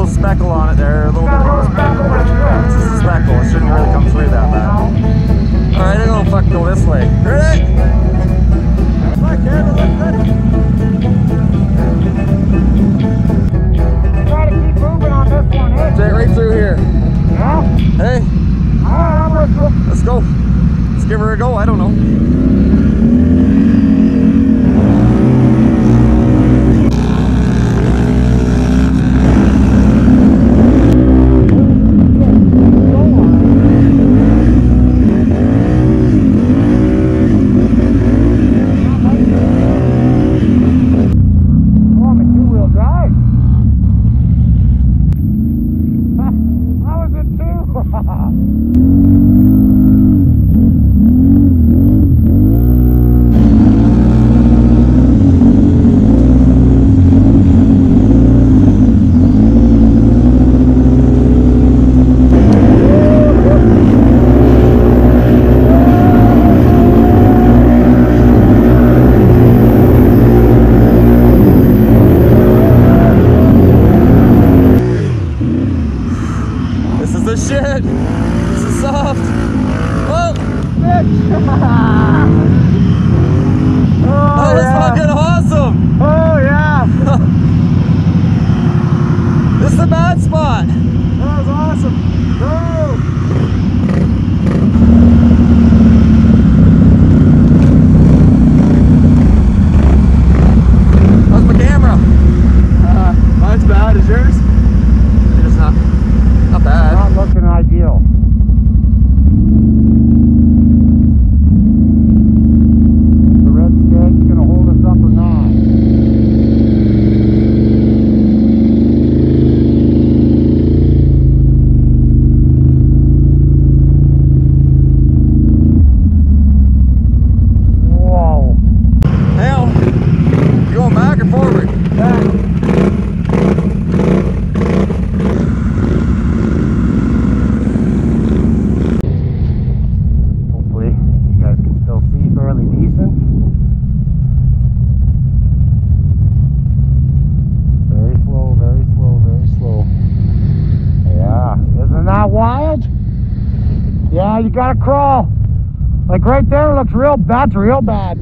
little speckle on it there, a little bit of a speckle. A speckle, it shouldn't really come through that bad. Alright, I'm gonna fucking go this way. Ready? the bad spot. That was awesome. you gotta crawl. Like right there looks real, that's real bad.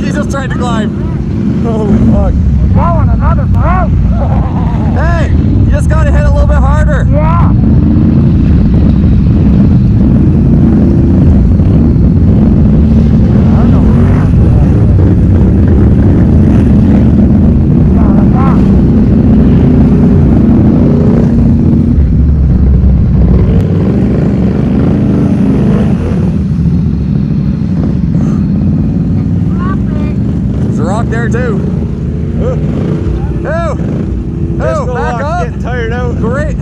Jesus tried to climb. Holy fuck. Going another bro. hey, you just gotta hit a little bit harder. Yeah. there too. Oh, oh, oh Back up. Getting tired out. Great.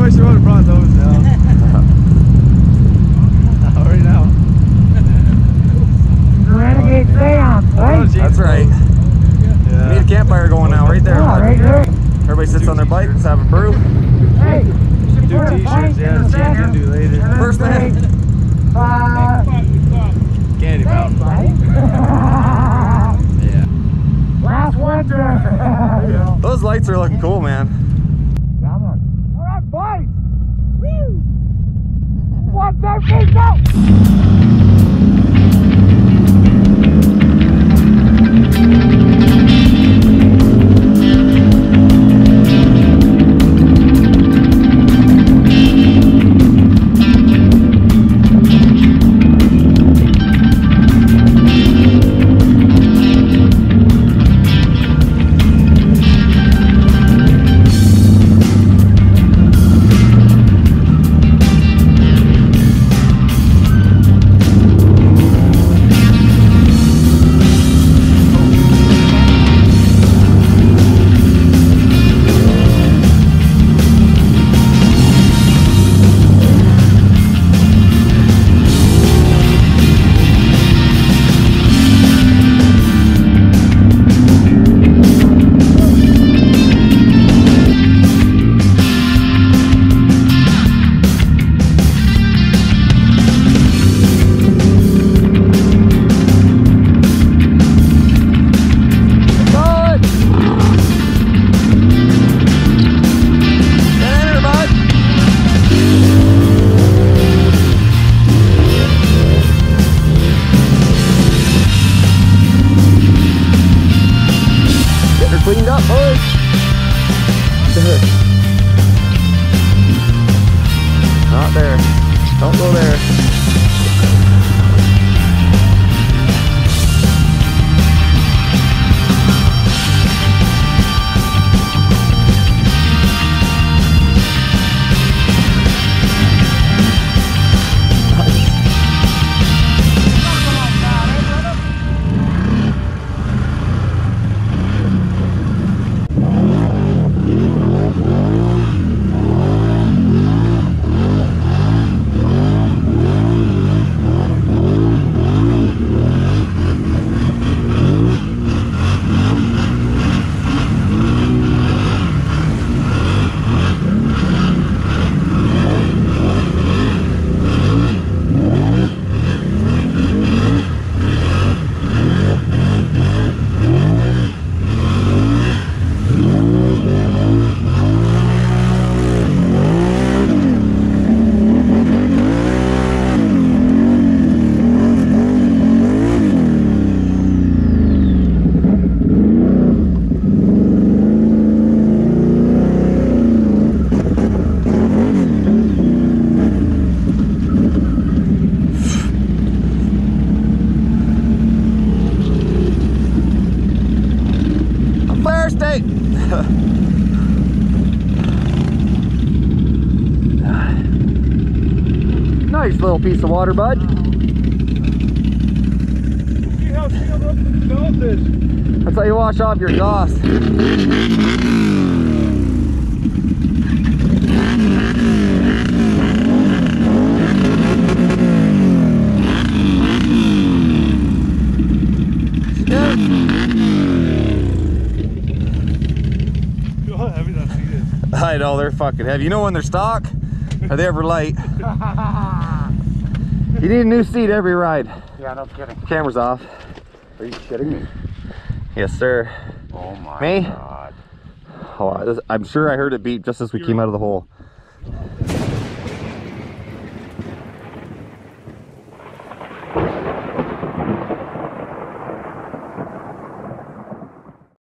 I wish I would have brought those down. Already now. Renegade Seance, oh, right? That's right. Yeah. We need a campfire going now, right there. Yeah, right there. Everybody sits on their bike, let's have a brew. Hey, do t-shirts, yeah, that's what you do later. First thing. Uh, Candy mountain. yeah. Last one. Those lights are looking cool, man. Mm-hmm. Not there. Don't go there. nice little piece of water, bud. See how sealed up the. That's how you wash off your exhaust. Yeah. Feel how heavy that is. I they're fucking heavy. You know when they're stock? Are they ever light? You need a new seat every ride. Yeah, no kidding. Camera's off. Are you kidding me? Yes, sir. Oh my Me? god. Oh, I'm sure I heard it beep just as we came out of the hole.